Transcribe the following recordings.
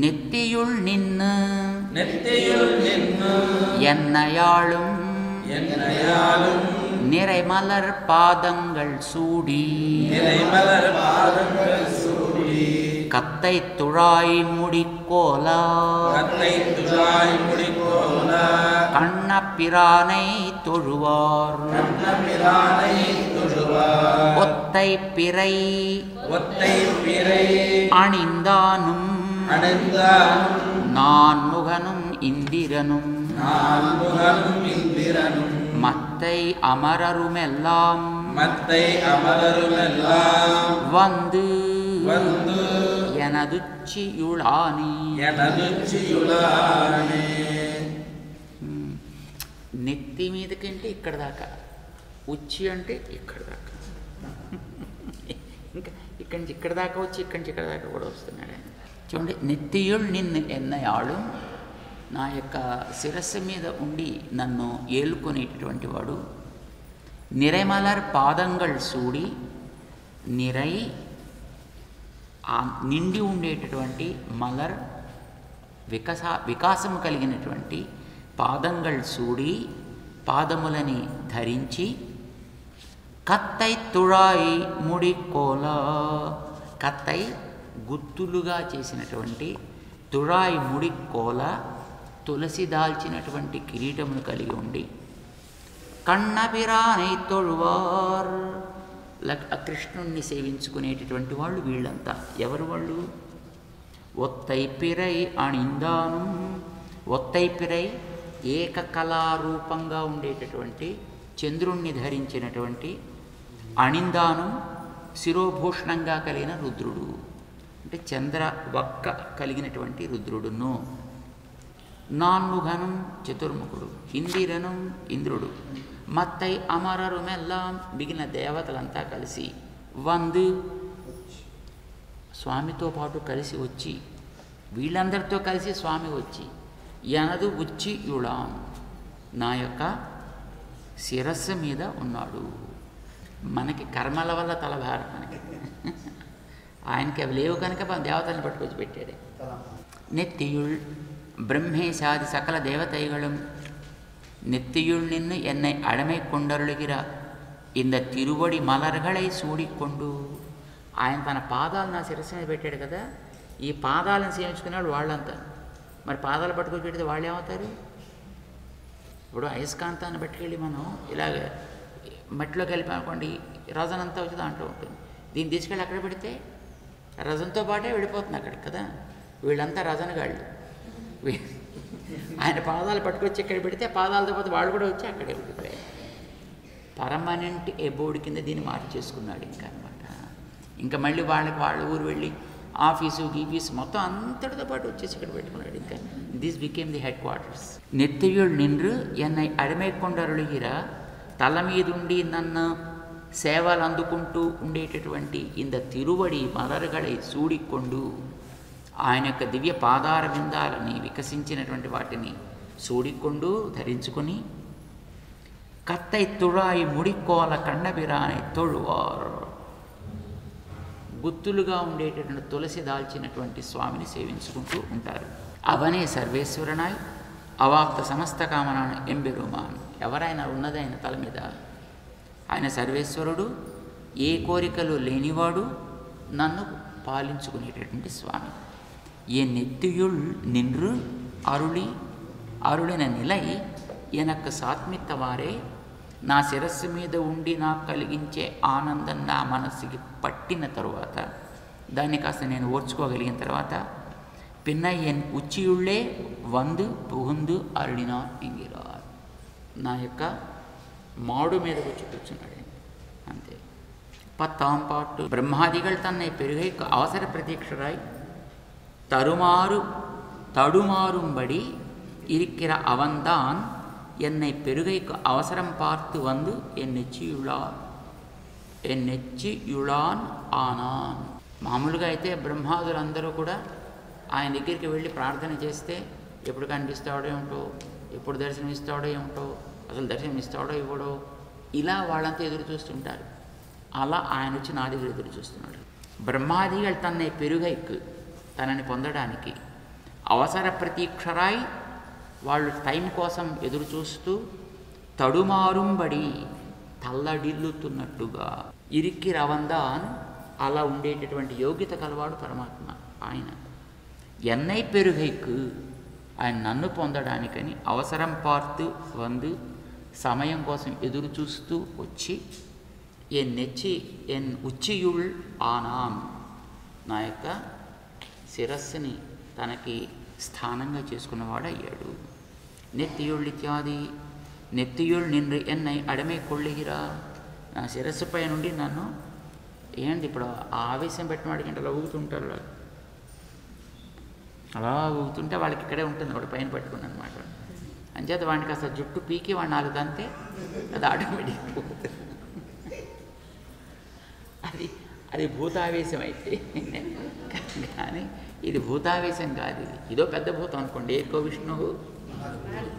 നെറ്റിയുൾ നിന്ന് നെറ്റിയുൾ നിന്ന് എന്നയാളും എന്നയാളും நிறைமலர் பாதங்கள் சூடி நிறைமலர் பாதங்கள் சூடி கத்தை துழாய் முடிக்கோலா. கத்தை துழாய் முடிக்கோல. கண்ணப்பிரானை தொழுவார். கண்ணபிரானை தொழுவார். ஒத்தை பிறை ஒத்தை பிறை அணிந்தானும். அடைந்தானும் நான் முகனும் இந்திரனும். நான் முகனும் இந்திரனும். மத்தை அமரருமெல்லாம். மத்தை அமரருமெல்லாம். வந்து வந்து எனதுச்சியுளானே எனதுச்சியுளானே నెత్తి మీదకంటే ఇక్కడ దాకా ఉచ్చి అంటే ఇక్కడ దాకా ఇంకా ఇక్కడి నుంచి ఇక్కడ దాకా వచ్చి ఇక్కడి నుంచి ఇక్కడ దాకా కూడా వస్తున్నాడు ఆయన. చూడండి నిత్యుడు నిన్ను ఎన్నయాడు నా యొక్క శిరస్సు మీద ఉండి నన్ను ఏలుకునేటటువంటి వాడు. నిరైమలర్ పాదంగల్ సూడి నిరై ఆ నిండి ఉండేటటువంటి మలర్ వికస వికాసం కలిగినటువంటి పాదంగల్ సూడి పాదములని ధరించి కత్తై తుళాయి ముడి కోల కత్తై గుత్తులుగా చేసినటువంటి తుళాయి ముడి కోల తులసి దాల్చినటువంటి కిరీటమును కలిగి ఉండి కన్నపిరానై తొழுవార్ కృష్ణుణ్ణి సేవించుకునేటటువంటి వాళ్ళు వీళ్ళంతా. ఎవరు వాళ్ళు? ఒత్తై పిరై అణిందాను. ఒత్తై పిరై ఏకకళారూపంగా ఉండేటటువంటి చంద్రుణ్ణి ధరించినటువంటి అణిందాను శిరోభూషణంగా కలిగిన రుద్రుడు. అంటే చంద్ర వక్క కలిగినటువంటి రుద్రుడును. నాన్ముఘనం చతుర్ముఖుడు ఇందిరనం ఇంద్రుడు. మత్తై అమరరుమెల్లాం మిగిలిన దేవతలంతా కలిసి వందు. స్వామితో పాటు కలిసి వచ్చి వీళ్ళందరితో కలిసి స్వామి వచ్చి ఎనదు ఉచ్చి యుళాం నా యొక్క శిరస్సు మీద ఉన్నాడు. మనకి కర్మల వల్ల తలభారం మనకి. ఆయనకి అవి లేవు కనుక దేవతల్ని పట్టుకొచ్చి పెట్టాడే నెత్తియుళ్ బ్రహ్మేశాది సకల దేవతైగళం நெத்தியுள் நின்று என்னை அடமை கொண்டருளுகிறார் இந்த తిరువడి మలర్గళై సూడికొండు ఆయన తన పాదాలు నా శిరస్సు మీద పెట్టాడు కదా ఈ పాదాలను సేవించుకున్నాడు వాళ్ళంతా మరి పాదాలు పట్టుకొని పెడితే వాళ్ళు ఏమవుతారు ఇప్పుడు అయస్కాంతాన్ని పట్టుకెళ్ళి మనం ఇలాగ మట్టిలోకి వెళ్ళిపోనుకోండి రజనంతా వచ్చి దాంట్లో ఉంటుంది దీన్ని తీసుకెళ్ళి అక్కడ పెడితే రజంతో పాటే వెళ్ళిపోతుంది అక్కడ కదా వీళ్ళంతా రజనగాళ్ళు ఆయన పాదాలు పట్టుకొచ్చి ఇక్కడ పెడితే పాదాలతో పాటు వాళ్ళు కూడా వచ్చి అక్కడే ఉండిపోయారు. పర్మనెంట్ ఎబోర్డ్ కింద దీన్ని మార్చేసుకున్నాడు ఇంకా అనమాట ఇంకా మళ్ళీ వాళ్ళకి వాళ్ళ ఊరు వెళ్ళి ఆఫీసు గీఫీసు మొత్తం అంతటితో పాటు వచ్చేసి ఇక్కడ పెట్టుకున్నాడు ఇంకా. This became the headquarters నెత్తియుడు నిన్ను ఎన్న అడమేకొండరుళుగిర తల మీదుండి నన్ను సేవలు అందుకుంటూ ఉండేటటువంటి ఇంత తిరువడి మలరుగళై సూడికొండు ఆయన యొక్క దివ్య పాదార విందాలని వికసించినటువంటి వాటిని సూడికొండు ధరించుకొని కత్తై తుళాయి ముడికోల కండబిరాని తొడువారు గుత్తులుగా ఉండేటటువంటి తులసి దాల్చినటువంటి స్వామిని సేవించుకుంటూ ఉంటారు. అవనే సర్వేశ్వరనాయ్ అవాప్త సమస్త కామనాను ఎంబెరుమాన్. ఎవరైనా ఉన్నదైన తల మీద ఆయన సర్వేశ్వరుడు ఏ కోరికలు లేనివాడు నన్ను పాలించుకునేటటువంటి స్వామి. என் நெத்தியுள் நின்று அருளி ಅರುಳಿನ ನಿಲೈ ಎನಕ್ಕೆ ಸಾತ್ಮಿತವಾರೆ ನಾ ಶಿರಸ್ಸು ಮೀದ ఉండి ನಾ కలిగించే ఆనందం నా మనసుకి పట్టిన తరువాత దాన్ని కాస్త నేను ఓర్చుకోగలిగిన తర్వాత పిన్న ఎన్ ఉచ్చియుళ్ళే వందు పుగుందు అరుడినా పింగిరా నా యొక్క మాడు మీద వచ్చి కూర్చున్నాడు అంతే పత్తాం పాటు బ్రహ్మాదిగళ్ తన్నే పెరుగై అవసర ప్రతీక్షరాయి தருமாறு தடுமாறும்படி இருக்கிற அவன்தான் என்னை பெருகைக்கு அவசரம் பார்த்து வந்து என் நெச்சியுளார் ఎన్ నెచ్చి యుళాన్ ఆనాన్ మామూలుగా అయితే బ్రహ్మాదులందరూ కూడా ఆయన దగ్గరికి వెళ్ళి ప్రార్థన చేస్తే ఎప్పుడు కనిపిస్తాడో ఏమిటో ఎప్పుడు దర్శనమిస్తాడో ఏమిటో అసలు దర్శనమిస్తాడో ఇవ్వడో ఇలా వాళ్ళంతా ఎదురు చూస్తుంటారు. అలా ఆయన వచ్చి నా దగ్గర ఎదురు చూస్తున్నాడు. బ్రహ్మాదిగా తన్నే పెరుగైక్కు. తనని పొందడానికి అవసర ప్రతీక్షరాయి వాళ్ళు టైం కోసం ఎదురు చూస్తూ తడుమారుంబడి తల్లడిల్లుతున్నట్టుగా ఇరికి రవందాన్ అలా ఉండేటటువంటి యోగ్యత కలవాడు పరమాత్మ ఆయన. ఎన్నై పెరుగైకు ఆయన నన్ను పొందడానికని అవసరం పార్తు వందు సమయం కోసం ఎదురు చూస్తూ వచ్చి ఎన్ నెచ్చి ఎన్ ఉచ్చియుల్ ఆనాం నా యొక్క శిరస్సుని తనకి స్థానంగా చేసుకున్నవాడు అయ్యాడు నెత్తియుళ్ళు ఇత్యాది నెత్తియుள் నిన్ను ఎన్నై అడమే కొళ్ళిగిరా. నా శిరస్సుపై నుండి నన్ను ఏంటి ఇప్పుడు ఆవేశం పెట్టిన వాడికి అంటే అలా ఊగుతుంటారు వాళ్ళు. అలా ఊగుతుంటే వాళ్ళకి ఇక్కడే ఉంటుంది వాడు పైన పట్టుకుని అనమాట అంచేత వాడికి అసలు జుట్టు పీకి వాడు నాలుగు అంతే అది ఆటోమేటిక్ అది అది భూతావేశం అయితే కానీ ఇది భూతావేశం కాదు ఇది ఇదో పెద్ద భూతం అనుకోండి ఏకో విష్ణువు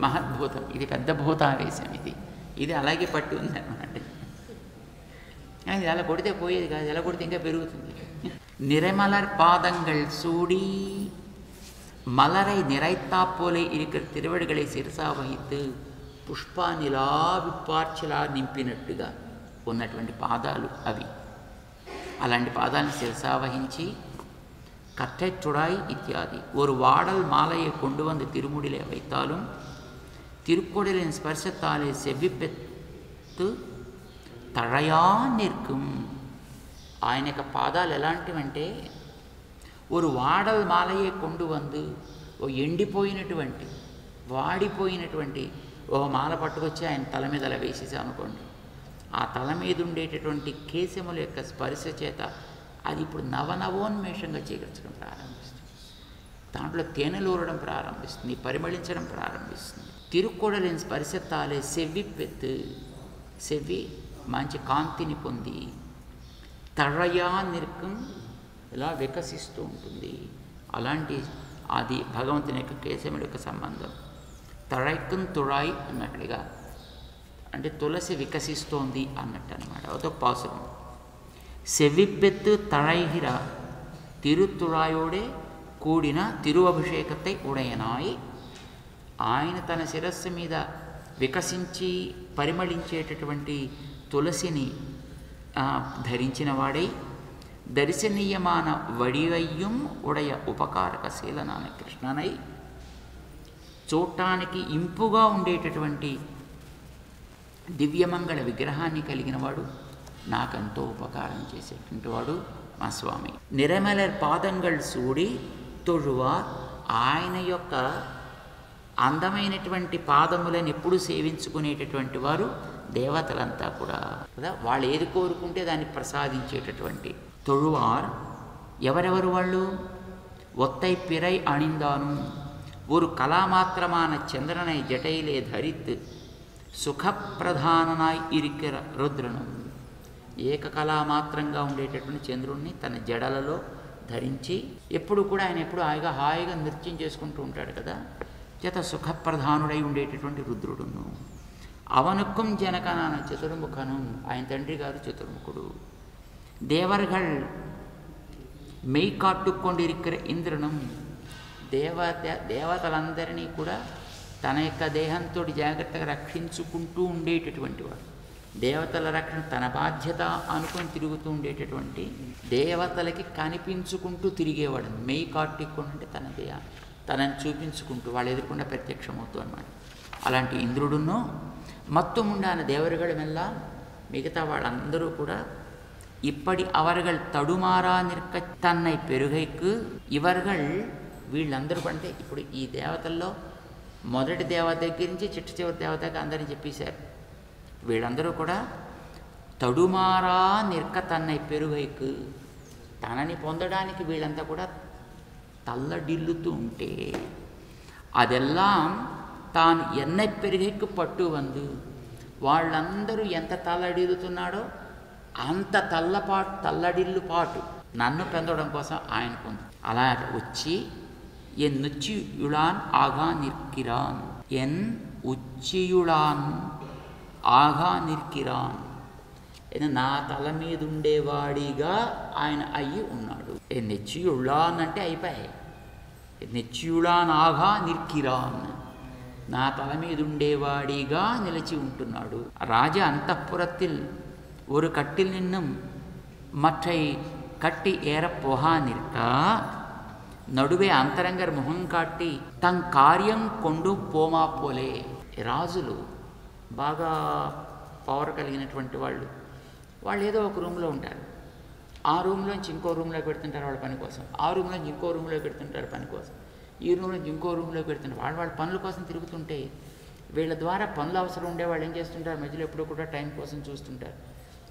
మహద్భూతం ఇది పెద్ద భూతావేశం ఇది ఇది అలాగే పట్టి ఉంది అనమాట అది అలా కొడితే పోయేది కాదు ఎలా కొడితే ఇంకా పెరుగుతుంది నిరమలర్ పాదంగల్ సూడి மலரை நிறைத்தாப்போலே இருக்கிற திருவடிகளை శిరసా వహిత్ పుష్పానిలా విప్పార్చిలా నింపినట్టుగా ఉన్నటువంటి పాదాలు అవి అలాంటి పాదాలను శిరసావహించి ఇత్యాది. இத்தியாதி వాడల్ வாடல் மாலையை తిరుముడిలే வந்து திருமுடியிலே வைத்தாலும் స్పర్శ ஸ்பர்சத்தாலே செவ்விப்பெத்து తడయా నిర్కం ఆయన యొక్క పాదాలు ఎలాంటివంటే ఒక వాడల్ మాలయే కొండు వందు ఓ ఎండిపోయినటువంటి వాడిపోయినటువంటి ఓ మాల పట్టుకొచ్చి ఆయన తల మీద అలా వేసేసాం అనుకోండి ఆ తల మీద ఉండేటటువంటి కేశముల యొక్క స్పర్శ చేత అది ఇప్పుడు నవనవోన్మేషంగా చేకర్చడం ప్రారంభిస్తుంది. దాంట్లో తేనెలూరడం ప్రారంభిస్తుంది పరిమళించడం ప్రారంభిస్తుంది. తిరుక్కోడలేని స్పర్శ తాలే సెవ్వి పెత్తు సెవ్వి మంచి కాంతిని పొంది తడయా నిర్కం ఇలా వికసిస్తూ ఉంటుంది. అలాంటి అది భగవంతుని యొక్క కేశముల యొక్క సంబంధం. తడైకం తుళాయి అన్నట్లుగా అంటే తులసి వికసిస్తోంది అన్నట్టు అనమాట అదొక పాసురం செவிப்பெத்து தழைகிறா తిరుతురాయోడే కూడిన తిరువభిషేకத்தை ఉడయనాయి. ఆయన తన శిరస్సు మీద వికసించి పరిమళించేటటువంటి తులసిని ధరించిన వాడై దర్శనీయమాన వడివయ్యం ఉడయ ఉపకారక శీలనాన కృష్ణనై. చూడటానికి ఇంపుగా ఉండేటటువంటి దివ్యమంగళ విగ్రహాన్ని కలిగినవాడు నాకెంతో ఉపకారం చేసేటువంటి వాడు మా స్వామి. నిరమలర్ పాదంగల్ సూడి తొడువ ఆయన యొక్క అందమైనటువంటి పాదములను ఎప్పుడు సేవించుకునేటటువంటి వారు దేవతలంతా కూడా. కదా? వాళ్ళు ఏది కోరుకుంటే దాన్ని ప్రసాదించేటటువంటి తొడువార్. ఎవరెవరు వాళ్ళు? ఒత్తై పిరై అణిందాను. ఊరు కళామాత్రమాన చంద్రనై జటైలే ధరిత్ సుఖప్రధాననాయి ఇరిక్కిర రుద్రును. ఏకకళా మాత్రంగా ఉండేటటువంటి చంద్రుణ్ణి తన జడలలో ధరించి ఎప్పుడు కూడా ఆయన ఎప్పుడు హాయిగా హాయిగా నృత్యం చేసుకుంటూ ఉంటాడు కదా. చేత సుఖప్రధానుడై ఉండేటటువంటి రుద్రుడును. అవనుక్కం జనకనాన చతుర్ముఖను. ఆయన తండ్రి గారు చతుర్ముఖుడు. దేవర్గల్ மெய் காட்டுக்கொண்டிருக்கிற இந்திரனும் దేవత దేవతలందరినీ కూడా తన యొక్క దేహంతో జాగ్రత్తగా రక్షించుకుంటూ ఉండేటటువంటి వాడు దేవతల రక్షణ తన బాధ్యత అనుకొని తిరుగుతూ ఉండేటటువంటి దేవతలకి కనిపించుకుంటూ తిరిగేవాడు మెయి కాట్టుకొని అంటే తన దేహ తనని చూపించుకుంటూ వాళ్ళు ఎదుర్కొండా ప్రత్యక్షమవుతూ అనమాట అలాంటి ఇంద్రుడును మత్తుముండాన దేవరుగడమెల్లా మిగతా వాళ్ళందరూ కూడా இப்படி அவர்கள் தடுமாறா நிற்க தன்னை பெருகைக்கு ఇవర్గల్ వీళ్ళందరూ అంటే ఇప్పుడు ఈ దేవతల్లో మొదటి దేవత దగ్గర నుంచి చిట్ట చివరి దేవతకి అందరిని చెప్పేశారు. వీళ్ళందరూ కూడా తడుమారా నిర్క తన్నై పెరుగైకు తనని పొందడానికి వీళ్ళంతా కూడా తల్లడిల్లుతూ ఉంటే అదెల్లాం తాను ఎన్నై పెరుగైకు పట్టు వందు. వాళ్ళందరూ ఎంత తల్లడిల్లుతున్నాడో అంత తల్లపాటు తల్లడిల్లు పాటు నన్ను పెందడం కోసం ఆయనకు అలా వచ్చి എന്നുച്ചിയുളാൻ நிற்கிறான். என் എൻ ఉచ్చియుడాన్ நிற்கிறான். నిర్కిరాన్ నా తల మీద ఉండేవాడిగా ఆయన అయ్యి ఉన్నాడు నెచ్చియుడాన్ అంటే అయిపోయాయి నెచ్చియుడాన్ ఆగా నిర్కిరాన్ నా తల మీద ఉండేవాడిగా నిలిచి ఉంటున్నాడు రాజ అంతఃపురത്തിൽ ഒരു കട്ടിൽ നിന്നും മറ്റൈ കട്ടി ഏറെ പോകാനിരിക്ക நிற்க నడువే అంతరంగర్ మొహం కాట్టి తన్ కార్యం కొండు పోమా పోలే రాజులు బాగా పవర్ కలిగినటువంటి వాళ్ళు వాళ్ళు ఏదో ఒక రూమ్లో ఉంటారు ఆ రూమ్లోంచి ఇంకో రూమ్లోకి పెడుతుంటారు వాళ్ళ పని కోసం ఆ రూమ్లోంచి ఇంకో రూమ్లోకి పెడుతుంటారు పని కోసం ఈ రూమ్లోంచి ఇంకో రూమ్లోకి పెడుతుంటారు వాళ్ళు వాళ్ళ పనుల కోసం తిరుగుతుంటే వీళ్ళ ద్వారా పనులు అవసరం ఉండే వాళ్ళు ఏం చేస్తుంటారు మధ్యలో ఎప్పుడూ కూడా టైం కోసం చూస్తుంటారు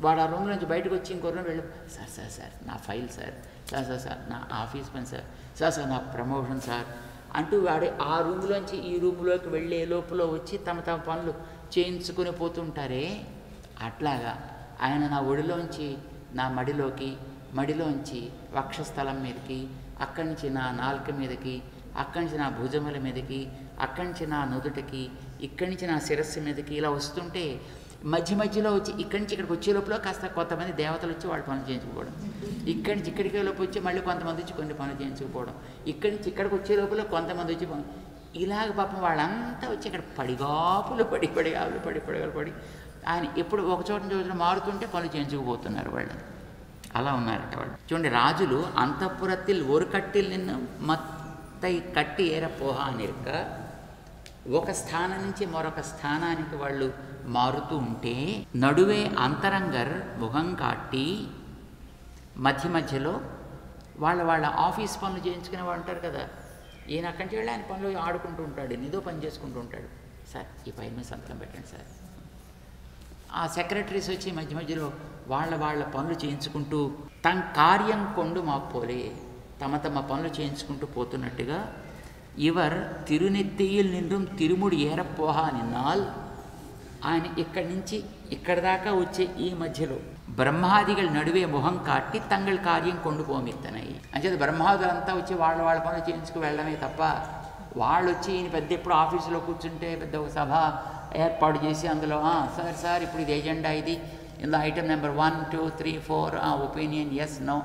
వాడు ఆ రూమ్ నుంచి బయటకు వచ్చి ఇంకో రూమ్ వెళ్ళి సార్ సార్ సార్ నా file sir sir sir sir నా ఆఫీస్ పని సార్ సార్ సార్ నా ప్రమోషన్ సార్ అంటూ వాడి ఆ రూమ్లోంచి ఈ రూమ్లోకి వెళ్ళే లోపల వచ్చి తమ తమ పనులు చేయించుకుని పోతుంటారే? అట్లాగా ఆయన నా ఒడిలోంచి నా మడిలోకి మడిలోంచి వక్షస్థలం మీదకి అక్కడి నుంచి నా నాలుక మీదకి అక్కడి నుంచి నా భుజముల మీదకి అక్కడి నుంచి నా నుదుటికి ఇక్కడి నుంచి నా శిరస్సు మీదకి ఇలా వస్తుంటే మధ్య మధ్యలో వచ్చి ఇక్కడి నుంచి ఇక్కడికి వచ్చే లోపల కాస్త కొంతమంది దేవతలు వచ్చి వాళ్ళు పనులు చేయించుకోవడం ఇక్కడి నుంచి ఇక్కడికి లోపు వచ్చి మళ్ళీ కొంతమంది వచ్చి కొన్ని పనులు చేయించుకోవడం ఇక్కడి నుంచి ఇక్కడికి వచ్చే లోపల కొంతమంది వచ్చి ఇలాగ పాపం వాళ్ళంతా వచ్చి ఇక్కడ పడిగాపులు పడి పడిగాపులు పడి పడిగాలు పడి ఆయన ఎప్పుడు ఒక చోట చోట మారుతుంటే పనులు చేయించుకుపోతున్నారు వాళ్ళు. అలా ఉన్నారట వాళ్ళు. చూడండి రాజులు అంతఃపురత్తి ఒరు కట్టిల్ నిన్న మత్తై కట్టి ఏరపోహా అని ఒక స్థానం నుంచి మరొక స్థానానికి వాళ్ళు మారుతూ ఉంటే నడువే అంతరంగర్ ముఖం కాట్టి మధ్య మధ్యలో వాళ్ళ వాళ్ళ ఆఫీస్ పనులు చేయించుకునే వాళ్ళు ఉంటారు కదా. ఈయన అక్కడి నుంచి వెళ్ళి ఆయన పనులు ఆడుకుంటూ ఉంటాడు ఏదో పని చేసుకుంటూ ఉంటాడు. సార్ ఈ పై మీద సంతకం పెట్టండి సార్. ఆ సెక్రటరీస్ వచ్చి మధ్య మధ్యలో వాళ్ళ వాళ్ళ పనులు చేయించుకుంటూ తన కార్యం కొండు మాపోలే తమ తమ పనులు చేయించుకుంటూ పోతున్నట్టుగా ఇవర్ తిరునెత్తిயில் నిండుం తిరుముడి ఏరపోహా నిన్నాల్ ఆయన ఇక్కడి నుంచి ఇక్కడి దాకా వచ్చే ఈ మధ్యలో బ్రహ్మాదిகள் నడువే ముఖం కాట్టి తంగళ కార్యం కొండు పోమిత్తనాయి అంచేది బ్రహ్మాదులంతా వచ్చి వాళ్ళ వాళ్ళ పనులు చేయించుకు వెళ్ళడమే తప్ప వాళ్ళు వచ్చి ఈయన పెద్ద ఎప్పుడు ఆఫీసులో కూర్చుంటే పెద్ద ఒక సభ ఏర్పాటు చేసి అందులో సార్ సార్ ఇప్పుడు ఇది ఎజెండా ఇది. ఇందులో item number one two three four opinion yes no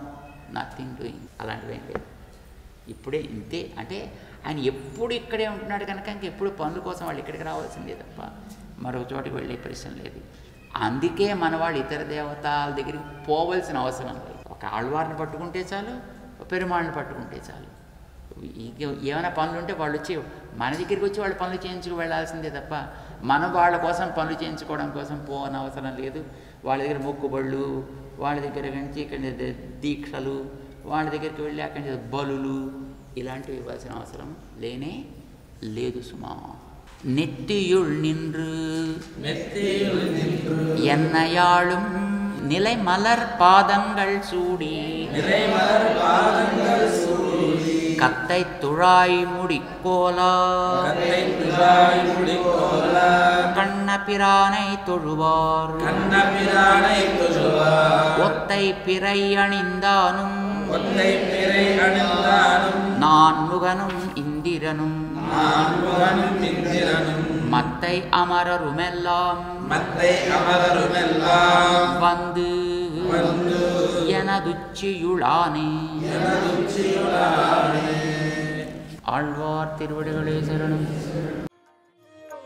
nothing doing అలాంటివి లేదు. ఇప్పుడే ఇంతే. అంటే ఆయన ఎప్పుడు ఇక్కడే ఉంటున్నాడు కనుక ఇంకెప్పుడు పనుల కోసం వాళ్ళు ఇక్కడికి రావాల్సిందే తప్ప మరొక చోటికి వెళ్ళే ప్రశ్న లేదు. అందుకే మన వాళ్ళు ఇతర దేవతల దగ్గరికి పోవలసిన అవసరం లేదు ఒక ఆళ్వారిని పట్టుకుంటే చాలు పెరుమాళ్ళని పట్టుకుంటే చాలు. ఏమైనా పనులు ఉంటే వాళ్ళు వచ్చి మన దగ్గరికి వచ్చి వాళ్ళు పనులు చేయించుకు వెళ్ళాల్సిందే తప్ప మనం వాళ్ళ కోసం పనులు చేయించుకోవడం కోసం పోవని అవసరం లేదు. వాళ్ళ దగ్గర మొక్కుబళ్ళు వాళ్ళ దగ్గర నుంచి ఇక్కడ దీక్షలు వాళ్ళ దగ్గరికి వెళ్ళి అక్కడి నుంచి బలులు ఇలాంటివి ఇవ్వాల్సిన అవసరం లేనే లేదు సుమా. நெற்றியுள் நின்று என்னையாளும் நிலைமலர் பாதங்கள் சூடி கத்தை துழாய் முடிக்கோலா. கண்ணபிரானை தொழுவார். ஒத்தை பிறை அணிந்தானும். நான் முகனும் இந்திரனும். மத்தை அமரருமெல்லாம் மத்தை அமரருமெல்லாம் வந்து வந்து எனதுச்சியுளானே. எனதுச்சியுளானே. ஆழ்வார் திருவடிகளே சரணம்.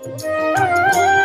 Thank